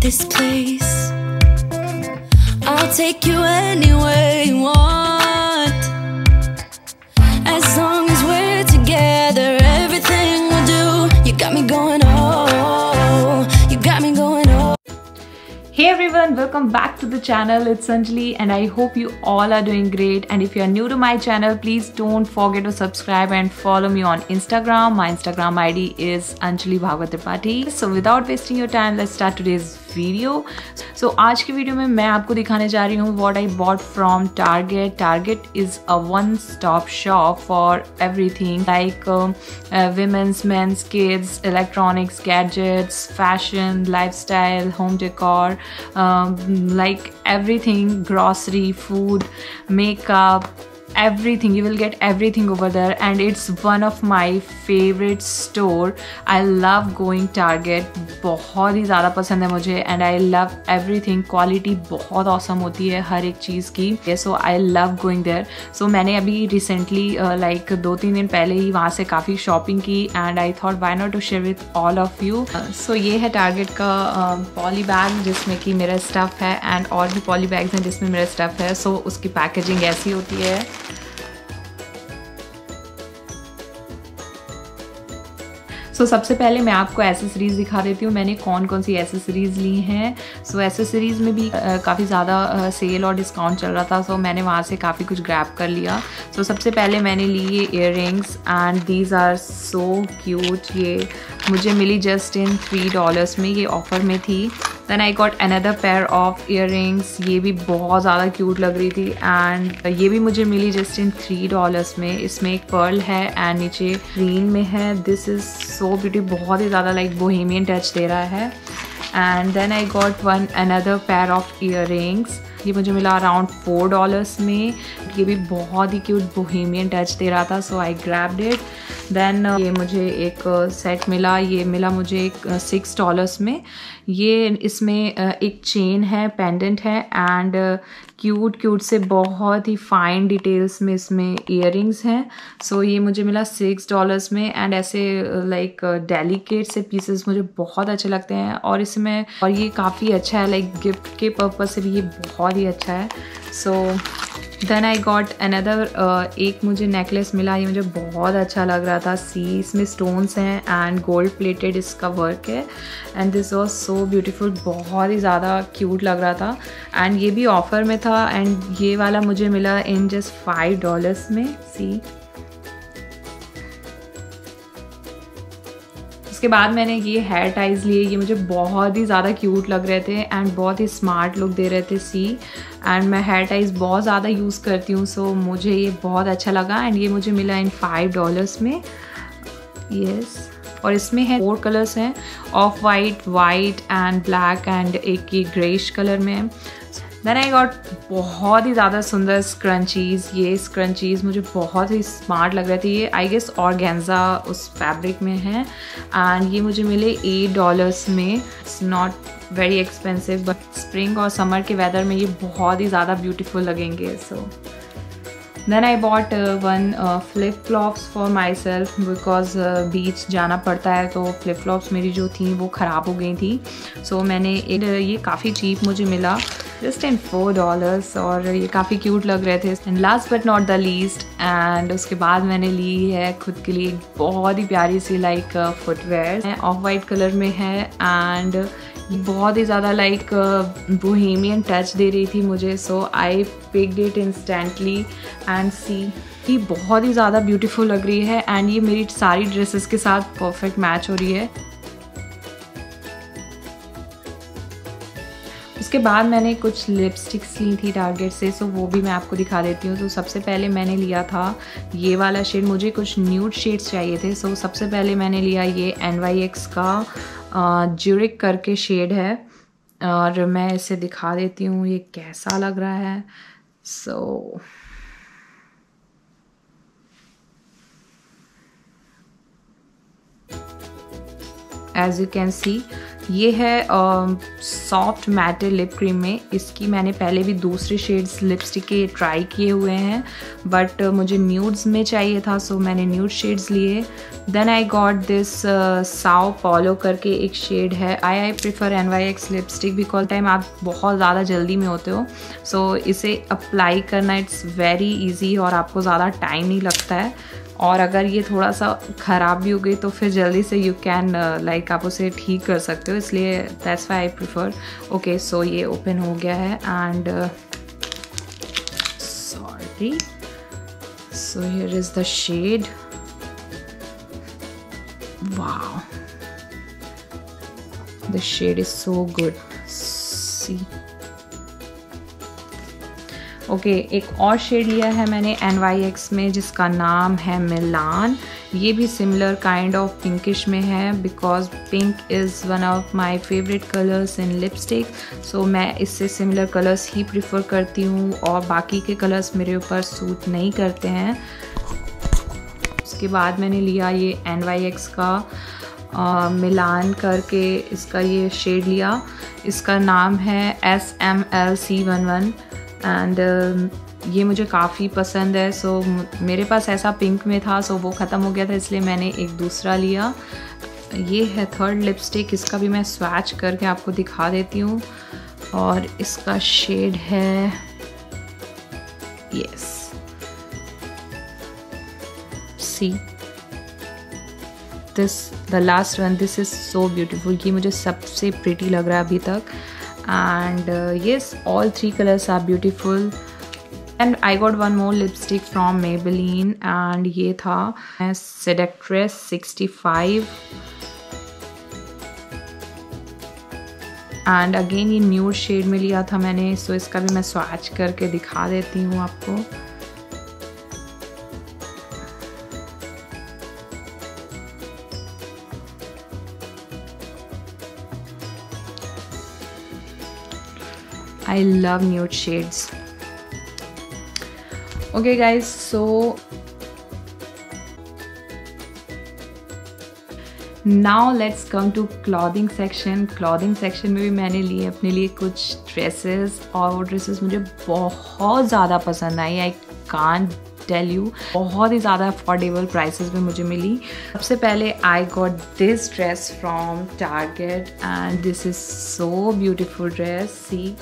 this place. I'll take you anywhere you want. As long as we're together, everything we'll do. You got me going, oh, oh. Hey everyone, welcome back to the channel. It's Anjali and I hope you all are doing great. And if you are new to my channel, please don't forget to subscribe and follow me on Instagram. My Instagram ID is Anjali Bhagwat. So without wasting your time, let's start today's video so आज की video में मैं आपको दिखाने जा रही हूँ what I bought from Target Target is a one stop shop for everything like women's men's kids electronics gadgets fashion lifestyle home decor like everything grocery food makeup everything. You will get everything over there. And it's one of my favorite store. I love going target. बहुत ही ज़्यादा पसंद है मुझे. I love everything quality बहुत awesome होती है हर एक चीज़ की. So I love going there so मैंने अभी रिसेंटली लाइक दो तीन दिन पहले ही वहाँ से काफ़ी शॉपिंग की. And I thought why not to share with all of you so ये है टारगेट का पॉली uh, बैग जिसमें कि मेरा स्टफ़ है. एंड और भी पॉली बैग्स हैं जिसमें मेरा स्टफ़ है. सो so, उसकी पैकेजिंग ऐसी होती है. सो so, सबसे पहले मैं आपको एसेसरीज़ दिखा देती हूँ। मैंने कौन कौन सी एसेसरीज़ ली हैं? सो so, एसेसरीज़ में भी काफ़ी ज़्यादा सेल और डिस्काउंट चल रहा था। सो so, मैंने वहाँ से काफ़ी कुछ ग्रैप कर लिया। सो so, सबसे पहले मैंने ली ये ear and these are so cute ये मुझे मिली जस्ट इन थ्री डॉलर्स में, ये ऑफ़र में थी। Then I got another pair of ear ये भी बहुत ज़्यादा क्यूट लग रही थी। एंड ये भी मुझे मिली जस्ट इन थ्री डॉलर्स में। इसमें एक पर्ल है एंड नीचे ग्रीन में है। दिस इज़ सो ब्यूटी बहुत ही ज़्यादा लाइक बोहेमियन टच दे रहा है। And then I got one another pair of ear ये मुझे मिला अराउंड फोर डॉलर्स में। ये भी बहुत ही क्यूट बोहेमियन टच दे रहा था so I grabbed it then ये मुझे एक सेट मिला। ये मिला मुझे एक सिक्स डॉलर्स में। ये इसमें एक चेन है पेंडेंट है एंड क्यूट क्यूट से बहुत ही फाइन डिटेल्स में इसमें इयर हैं। सो so, ये मुझे मिला सिक्स डॉलर्स में। एंड ऐसे लाइक डेलीकेट से पीसेस मुझे बहुत अच्छे लगते हैं। और इसमें और ये काफ़ी अच्छा है लाइक गिफ्ट के पर्पज़ से भी ये बहुत ही अच्छा है। So so, then I got another एक मुझे नेकलेस मिला। ये मुझे बहुत अच्छा लग रहा था। सी इसमें स्टोन्स हैं एंड गोल्ड प्लेटेड इसका वर्क है। And this was so beautiful बहुत ही ज़्यादा क्यूट लग रहा था। एंड ये भी ऑफ़र में था। एंड ये वाला मुझे मिला इन जस्ट फाइव डॉलर्स में। सी उसके बाद मैंने ये हेयर टाइज लिए। ये मुझे बहुत ही ज़्यादा क्यूट लग रहे थे। एंड बहुत ही स्मार्ट लुक दे रहे थे। सी एंड मैं हेयर टाइज बहुत ज़्यादा यूज़ करती हूँ सो मुझे ये बहुत अच्छा लगा एंड ये मुझे मिला इन फाइव डॉलर्स में। यस और इसमें है फोर कलर्स हैं off white white and black and एक ये ग्रेश कलर में है। देन आई गॉट बहुत ही ज़्यादा सुंदर स्क्रंचीज़ ये स्क्रंचीज़ मुझे बहुत ही स्मार्ट लग रहे थे। ये आई गेस ऑर्गेन्जा उस फैब्रिक में है। एंड ये मुझे मिले एट डॉलर्स में। It's not very expensive but spring और समर के वेदर में ये बहुत ही ज़्यादा ब्यूटीफुल लगेंगे so. Then I bought one flip flops for myself because beach जाना पड़ता है तो फ्लिप फ्लॉप्स मेरी जो थी वो ख़राब हो गई थी। सो so, मैंने एक ये काफ़ी चीप मुझे मिला। जस्ट एंड फोर डॉलर्स और ये काफ़ी क्यूट लग रहे थे and last but not the least and उसके बाद मैंने ली है खुद के लिए बहुत ही प्यारी सी like footwear off white colour में है एंड बहुत ही ज़्यादा लाइक बोहेमियन टच दे रही थी मुझे। So I pick it instantly and see ये बहुत ही ज़्यादा ब्यूटीफुल लग रही है एंड ये मेरी सारी ड्रेसेस के साथ परफेक्ट मैच हो रही है। उसके बाद मैंने कुछ लिपस्टिक्स ली थी टारगेट से सो वो भी मैं आपको दिखा देती हूँ। तो सबसे पहले मैंने लिया था ये वाला शेड मुझे कुछ न्यूड शेड्स चाहिए थे सो सबसे पहले मैंने लिया ये एन वाई एक्स का ज्यूरिक करके शेड है। और मैं इसे दिखा देती हूँ ये कैसा लग रहा है। So so, as you can see ये है सॉफ्ट मैटर लिप क्रीम में। इसकी मैंने पहले भी दूसरे शेड्स लिपस्टिक के ट्राई किए हुए हैं बट uh, मुझे न्यूड्स में चाहिए था सो मैंने न्यूड शेड्स लिए। Then I got this Sao Paulo करके एक शेड है। I I prefer N Y X lipstick because time आप बहुत ज़्यादा जल्दी में होते हो सो so, इसे अप्लाई करना इट्स वेरी ईजी और आपको ज़्यादा टाइम नहीं लगता है। और अगर ये थोड़ा सा ख़राब भी हो गई तो फिर जल्दी से यू कैन लाइक आप उसे ठीक कर सकते हो। इसलिए that's why I prefer okay so ये ओपन हो गया है and sorry so here is the shade wow the shade is so good see okay okay, एक और शेड लिया है मैंने एन वाई एक्स में जिसका नाम है मिलान। ये भी सिमिलर काइंड ऑफ़ पिंकिश में है because pink is one of my favourite colours in lipstick so मैं इससे सिमिलर कलर्स ही प्रिफर करती हूँ और बाकी के कलर्स मेरे ऊपर सूट नहीं करते हैं। उसके बाद मैंने लिया ये एन वाई एक्स का आ, मिलान करके इसका ये शेड लिया। इसका नाम है S M L C one one and ये मुझे काफ़ी पसंद है सो मेरे पास ऐसा पिंक में था सो वो ख़त्म हो गया था, इसलिए मैंने एक दूसरा लिया। ये है थर्ड लिपस्टिक इसका भी मैं स्वैच करके आपको दिखा देती हूँ। और इसका शेड है yes see this the last one this is so beautiful ये मुझे सबसे प्रिटी लग रहा है अभी तक। And uh, yes all three colors are beautiful and I got one more lipstick from Maybelline and ये था Seductress 65 एंड अगेन ये न्यू शेड में लिया था मैंने सो इसका भी मैं स्वाच करके दिखा देती हूँ आपको I love nude shades. Okay guys, so now let's come to clothing section clothing section में भी मैंने लिए अपने लिए कुछ ड्रेसेस और वो ड्रेसेस मुझे बहुत ज़्यादा पसंद आई। आई कान टेल यू बहुत ही ज़्यादा अफोर्डेबल प्राइसेस में मुझे मिली। सबसे पहले I got this dress from Target and this is so beautiful dress see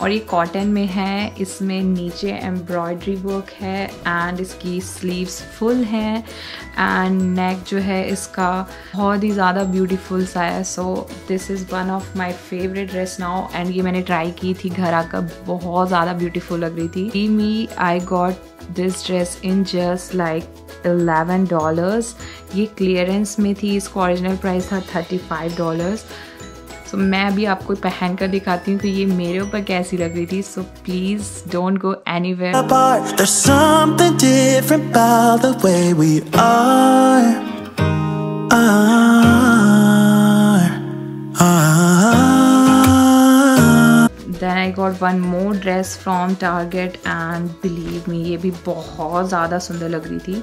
और ये कॉटन में है, इसमें नीचे एम्ब्रॉयड्री वर्क है एंड इसकी स्लीव्स फुल हैं एंड नेक जो है इसका बहुत ही ज़्यादा ब्यूटीफुल सा है। So this is one of my favourite dress now and ये मैंने ट्राई की थी घर आकर, बहुत ज़्यादा ब्यूटीफुल लग रही थी। Me I got this dress in just like eleven dollars ये क्लियरेंस में थी, इसका ओरिजिनल प्राइस था thirty five dollars so so, मैं अभी आपको पहन कर दिखाती हूँ कि ये मेरे ऊपर कैसी लग रही थी। So please don't go any then I got one more dress from Target and believe me ये भी बहुत ज़्यादा सुंदर लग रही थी।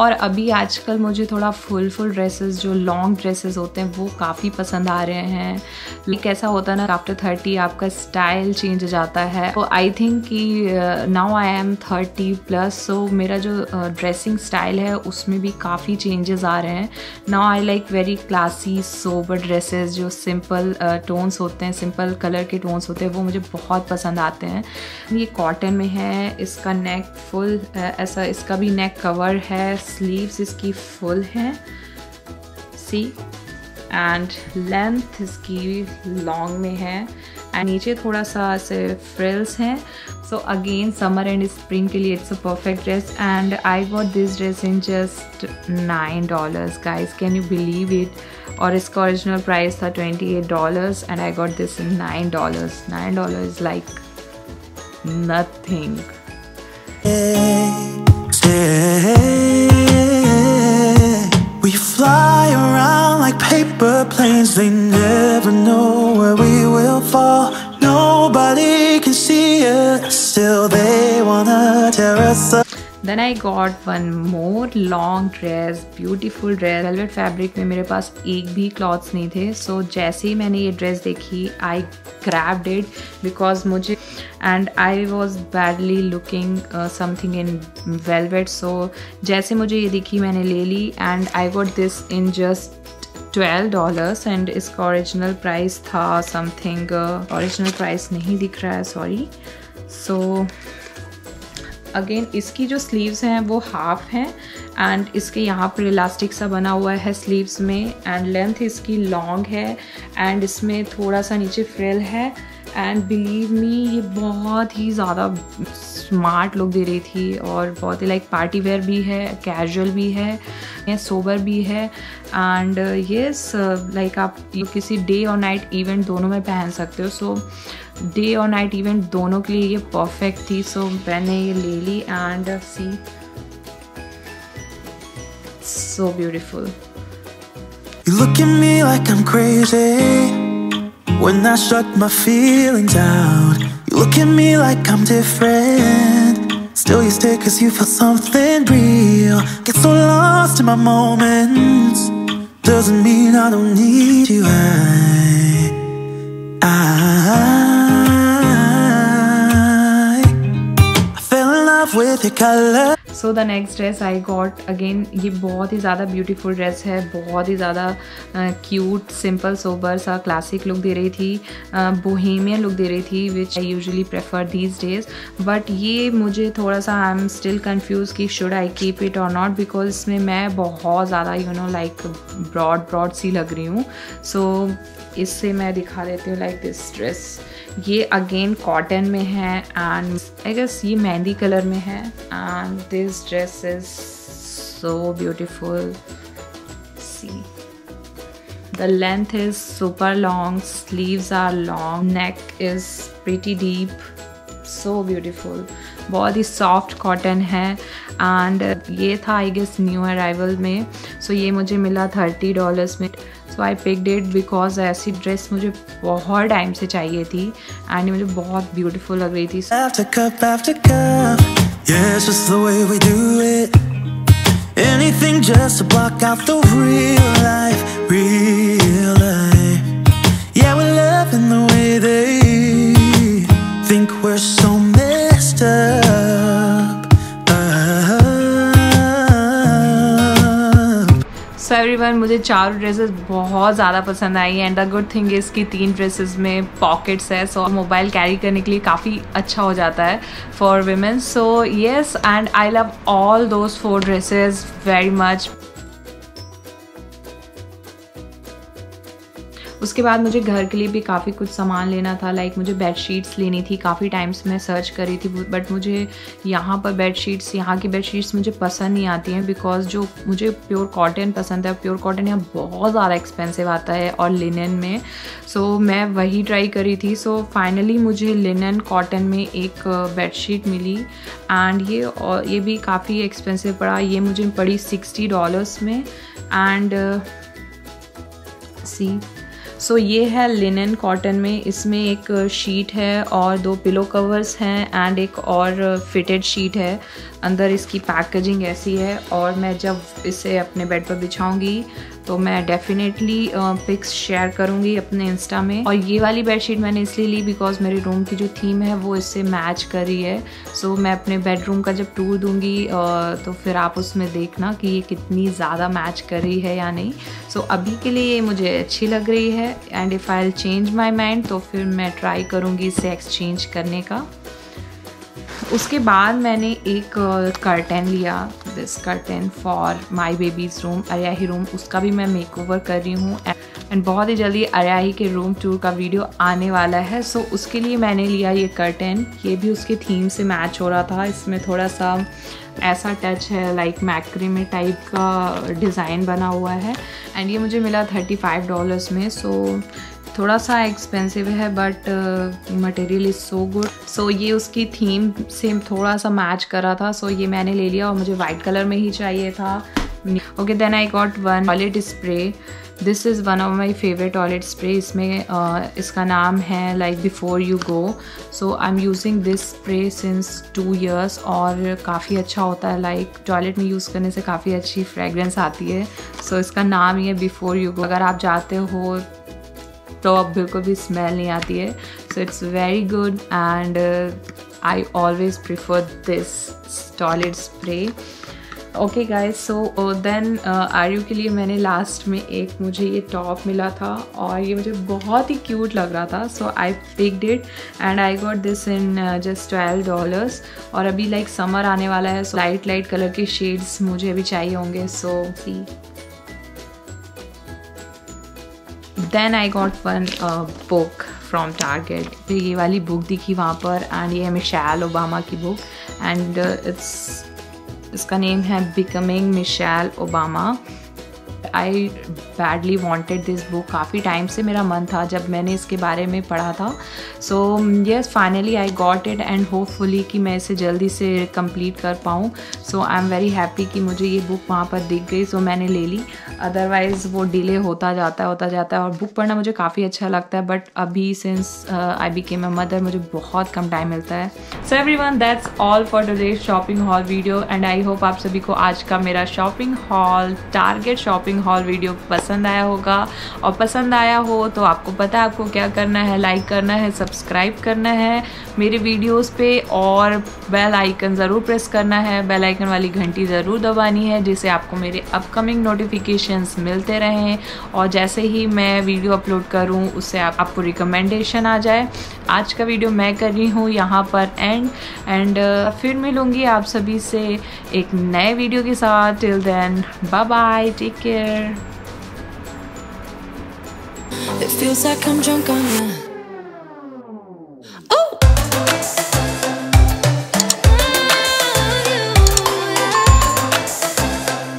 और अभी आजकल मुझे थोड़ा फुल फुल ड्रेसेस जो लॉन्ग ड्रेसेस होते हैं वो काफ़ी पसंद आ रहे हैं। लेकिन ऐसा होता है ना आफ्टर थर्टी आपका स्टाइल चेंज हो जाता है। तो आई थिंक कि now I am thirty plus so मेरा जो ड्रेसिंग uh, स्टाइल है उसमें भी काफ़ी चेंजेस आ रहे हैं। Now I like very classy sober dresses जो सिंपल टोन्स uh, होते हैं सिंपल कलर के टोन्स होते हैं वो मुझे बहुत पसंद आते हैं। ये कॉटन में है इसका नेक फुल uh, ऐसा इसका भी नेक कवर है स्लीव्स इसकी फुल है सी एंड लेंथ इसकी लॉन्ग में है एंड नीचे थोड़ा सा ऐसे फ्रिल्स हैं so again summer and spring के लिए it's a perfect dress and I got this dress in just nine dollars guys can you believe it और इसका ओरिजिनल प्राइस था twenty eight dollars and I got this in nine dollars nine dollar is like nothing paper planes, they never know where we will fall. Nobody can see us, still they wanna tear us up. Then I got one more long dress beautiful dress velvet fabric में मेरे पास एक भी clothes नहीं थे सो so, जैसे ही मैंने ये dress देखी आई ग्रैप्ड इट बिकॉज़ मुझे and I was badly looking something in velvet so जैसे मुझे ये दिखी मैंने ले ली and I got this in just twelve dollars and इसका ओरिजिनल प्राइस था समथिंग ओरिजिनल प्राइस नहीं दिख रहा है सॉरी सो अगेन इसकी जो स्लीव्स हैं वो हाफ़ हैं एंड इसके यहाँ पर इलास्टिक सा बना हुआ है स्लीव्स में एंड लेंथ इसकी लॉन्ग है एंड इसमें थोड़ा सा नीचे फ्रिल है एंड बिलीव मी ये बहुत ही ज़्यादा स्मार्ट लुक दे रही थी और बहुत ही लाइक पार्टी वेयर भी है कैजुअल भी है या सोबर भी है। एंड येस लाइक आप किसी डे और नाइट इवेंट दोनों में पहन सकते हो। सो डे और नाइट इवेंट दोनों के लिए ये परफेक्ट थी। सो so, मैंने ये ले ली and see so beautiful You look at me like I'm crazy. When I shut my feelings out You look at me like I'm different. Still you stay cause you feel something real. Get so lost in my moments. Doesn't mean I don't need you. I, I, I fell in love with your color so the next dress I got again ये बहुत ही ज़्यादा beautiful dress है बहुत ही ज़्यादा cute simple sober सा classic look दे रही थी बोहेमियन लुक दे रही थी which I usually prefer these days but ये मुझे थोड़ा सा आई एम स्टिल कन्फ्यूज़ कि शुड आई कीप इट और नॉट बिकॉज़ इसमें मैं बहुत ज़्यादा you know like broad broad सी लग रही हूँ. सो so, इससे मैं दिखा देती हूँ लाइक दिस ड्रेस ये अगेन कॉटन में है एंड आई गेस ये मेहंदी कलर में है and this dress is so beautiful see the length is super long sleeves are long neck is pretty deep so beautiful बहुत ही सॉफ्ट कॉटन है and ये था आई गेस न्यू अराइवल में। सो so, ये मुझे मिला थर्टी डॉलर्स में। So I pick that because ऐसी ड्रेस मुझे बहुत टाइम से चाहिए थी एंड मुझे बहुत ब्यूटीफुल लग रही थी। वन मुझे चार ड्रेसेस बहुत ज़्यादा पसंद आई and the good thing is कि तीन ड्रेसेस में पॉकेट्स है सो मोबाइल कैरी करने के लिए काफ़ी अच्छा हो जाता है for women so yes and I love all those four dresses very much उसके बाद मुझे घर के लिए भी काफ़ी कुछ सामान लेना था लाइक मुझे बेड शीट्स लेनी थी काफ़ी टाइम्स मैं सर्च करी थी बट मुझे यहाँ पर बेड शीट्स यहाँ की बेड शीट्स मुझे पसंद नहीं आती हैं बिकॉज़ जो मुझे प्योर कॉटन पसंद है प्योर कॉटन यहाँ बहुत ज़्यादा एक्सपेंसिव आता है और लिनन में। सो so, मैं वही ट्राई करी थी। सो so, फाइनली मुझे लिनन कॉटन में एक बेड शीट मिली एंड ये और ये भी काफ़ी एक्सपेंसिव पड़ा। ये मुझे पड़ी सिक्सटी डॉलर्स में एंड सी सो so, ये है लिनन कॉटन में। इसमें एक शीट है और दो पिलो कवर्स हैं एंड एक और फिटेड शीट है। अंदर इसकी पैकेजिंग ऐसी है और मैं जब इसे अपने बेड पर बिछाऊँगी तो मैं डेफिनेटली पिक्स शेयर करूँगी अपने इंस्टा में। और ये वाली बेडशीट मैंने इसलिए ली बिकॉज़ मेरे रूम की जो थीम है वो इससे मैच कर रही है। सो so, मैं अपने बेडरूम का जब टूर दूँगी तो फिर आप उसमें देखना कि ये कितनी ज़्यादा मैच कर रही है या नहीं। सो so, अभी के लिए ये मुझे अच्छी लग रही है and if I change my mind तो फिर मैं ट्राई करूँगी इसे एक्सचेंज करने का। उसके बाद मैंने एक कर्टन लिया। This curtain for my baby's room अरियाही room उसका भी मैं मेक ओवर कर रही हूँ। एंड बहुत ही जल्दी अरियाही के रूम टूर का वीडियो आने वाला है। सो so, उसके लिए मैंने लिया ये कर्टन ये भी उसके थीम से मैच हो रहा था। इसमें थोड़ा सा ऐसा टच है लाइक मैक्रीमे टाइप का डिज़ाइन बना हुआ है। एंड ये मुझे मिला थर्टी फाइव डॉलर्स में। सो so, थोड़ा सा एक्सपेंसिव है but material is so good so ये उसकी थीम से थोड़ा सा मैच कर रहा था. सो so ये मैंने ले लिया और मुझे वाइट कलर में ही चाहिए था. Okay then I got one toilet spray this is one of my favourite toilet spray इसमें uh, इसका नाम है like before you go so I am using this spray since two years और काफ़ी अच्छा होता है. लाइक like, टॉयलेट में यूज़ करने से काफ़ी अच्छी फ्रेगरेंस आती है. सो so, इसका नाम ही है बिफोर यू गो अगर आप जाते हो तो अब बिल्कुल भी स्मेल नहीं आती है. So it's very good and I always prefer this toilet spray okay guys so then आर्यू के लिए मैंने लास्ट में एक मुझे ये टॉप मिला था और ये मुझे बहुत ही क्यूट लग रहा था. So I picked it and I got this in just twelve dollars और अभी लाइक like, समर आने वाला है सो लाइट लाइट कलर के शेड्स मुझे अभी चाहिए होंगे. So see then I got one book from Target तो ये वाली बुक दिखी वहाँ पर एंड ये है मिशैल ओबामा की बुक एंड इट्स इसका नेम है Becoming Michelle Obama I badly wanted this book काफ़ी टाइम से मेरा मन था जब मैंने इसके बारे में पढ़ा था. So yes finally I got it and hopefully कि मैं इसे जल्दी से कंप्लीट कर पाऊँ. So I am very happy कि मुझे ये बुक वहाँ पर दिख गई. सो so, मैंने ले ली. अदरवाइज़ वो डिले होता जाता है, होता जाता है और बुक पढ़ना मुझे काफ़ी अच्छा लगता है बट अभी since I became mother मुझे बहुत कम टाइम मिलता है। So everyone that's all for today shopping haul video and I hope आप सभी को आज का मेरा shopping haul Target shopping haul video पसंद आया होगा। और पसंद आया हो तो आपको पता है आपको क्या करना है लाइक करना है सब्सक्राइब करना है मेरे वीडियोस पे और बेल आइकन ज़रूर प्रेस करना है। बेल आइकन वाली घंटी ज़रूर दबानी है जिससे आपको मेरे अपकमिंग नोटिफिकेशंस मिलते रहें। और जैसे ही मैं वीडियो अपलोड करूँ उससे आप, आपको रिकमेंडेशन आ जाए। आज का वीडियो मैं कर रही हूँ यहाँ पर एंड एंड uh, फिर मिलूँगी आप सभी से एक नए वीडियो के साथ। Till then bye bye take care It feels like I'm drunk on you